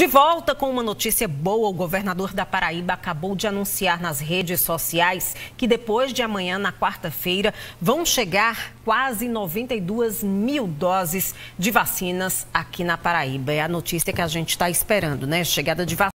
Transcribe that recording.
De volta com uma notícia boa, o governador da Paraíba acabou de anunciar nas redes sociais que depois de amanhã, na quarta-feira, vão chegar quase 92 mil doses de vacinas aqui na Paraíba. É a notícia que a gente está esperando, né? Chegada de vacinas.